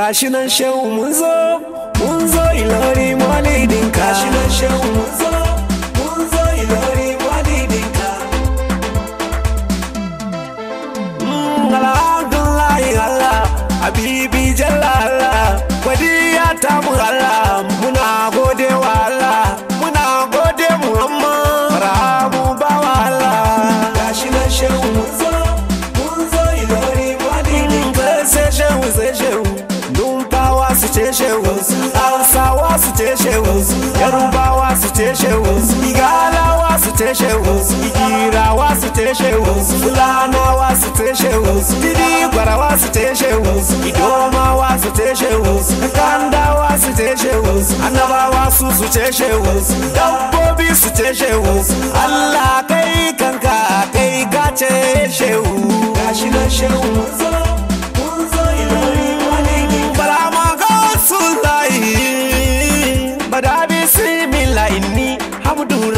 gashi nan shehu mun zo mun zo ilori maulidin gashi nan shehu mun zo mun zo ilori maulidin ka. Alhamdulillahi Allah habibi jalla Allah gwadiya ta mu Allah muna gode wa Allah muna gode Muhammad ramu bawa Allah. Gashi nan shehu mun zo mun zo ilori maulidin ka. Sai shehu sai shehu. Shehu Hausawa su ce shehu Yarubawa su ce shehu Igalawa su ce shehu Igirawa su ce shehu Fulanawa su ce shehu Didikwarawa su ce shehu Idomawa su ce shehu Kandawa su ce shehu Annabawa su su ce shehu Dabbobi su ce shehu Allah kai kanka kai ka ce Gashi nan shehu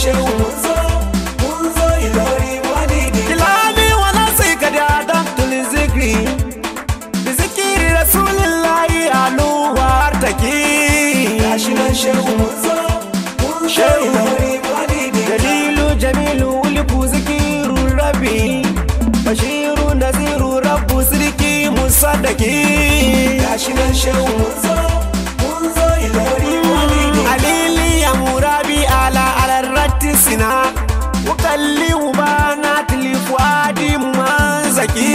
shehu mun zo mun zo ilori madidin ka bizikiri rasulillahi aluwa artaki gashi nan shehu dalilu jamilu uliku zikiru rabi bashiru naziru rabbu sirki musaddaki gashi nan shehu sina. Wakalli ubana tilifu adi manzaki.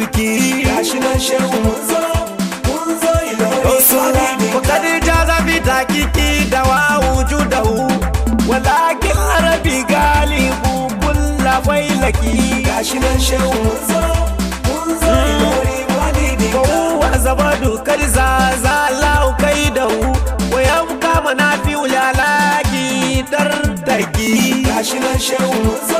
duki gashi nan shehu mun zo mun zo ja da kiki da wa wujudahu walakin arabi galibu gashi nan shehu mun zo mun zo hmm. ko wa zabadu lau kai da hu wayan kama na fi taki gashi nan shehu mun zo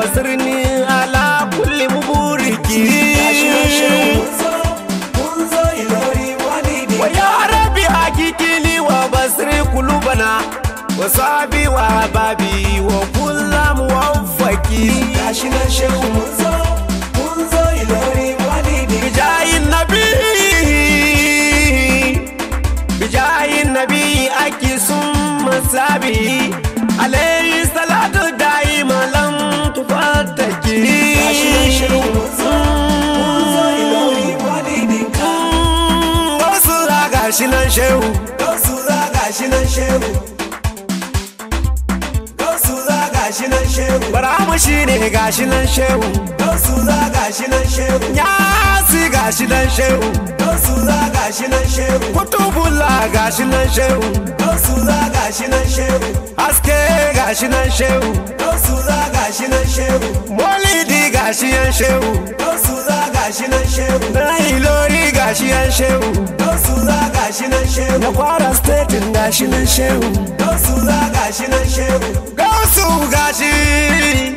wasirni ala kulli muburiki. Wasabi wa basri wa sabi wa babi wa kulla muwaffaki gashi nan shehu mun zo mun zo ilori walidi bijayin nabi. Bijayin nabi aki sun masabi gashi nan shehu Gausu za gashi nan shehu Gausu za gashi nan shehu baramu shine gashi nan shehu Gausu za gashi nan shehu yasi gashi nan shehu Gausu za gashi nan shehu kutubula gashi nan shehu Gausu za gashi nan shehu haske gashi nan shehu Gausu za gashi nan shehu molidi gashi yan shehu Gausu za gashi nan shehu na gashi yan shehu Gausu za gashi nan shehu na kwara statin gashi nan shehu Gausu za gashi nan shehu gausu gashi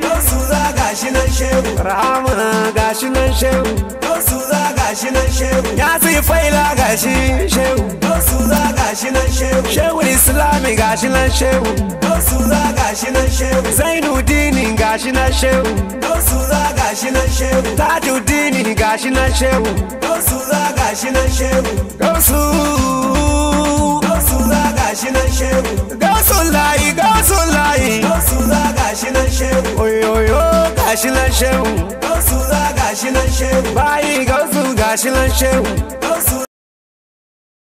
Gausu za gashi nan shehu rama gashi nan shehu Gausu za gashi nan shehu yasi faila gashi shehu Gausu za gashi nan shehu shehu islami gashi nan shehu Gausu za gashi nan shehu zainudini gashi nan shehu. Gausu za gashi nan shehu. Tajudini gashi nan shehu. Gausu za gashi nan shehu. Gausu Gausu za gashi nan shehu. Gausu layi gausu layi. Gausu za gashi nan shehu. Oyoyo gashi nan shehu. Gausu za gashi nan shehu. Bayi gausu gashi nan shehu.